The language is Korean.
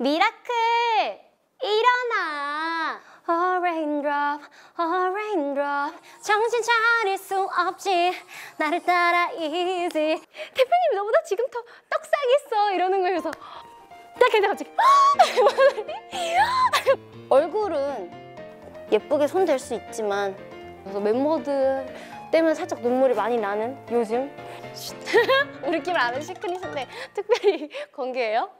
미라클 일어나. A raindrop, a raindrop. 정신 차릴 수 없지. 나를 따라 easy 대표님 너보다 지금 더 떡상했어. 이러는 거예요. 그래서 딱 근데 갑자기 아! 얼굴은 예쁘게 손댈 수 있지만 그래서 멤버들 때문에 살짝 눈물이 많이 나는 요즘? 우리끼리 아는 시크릿인데 특별히 공개해요?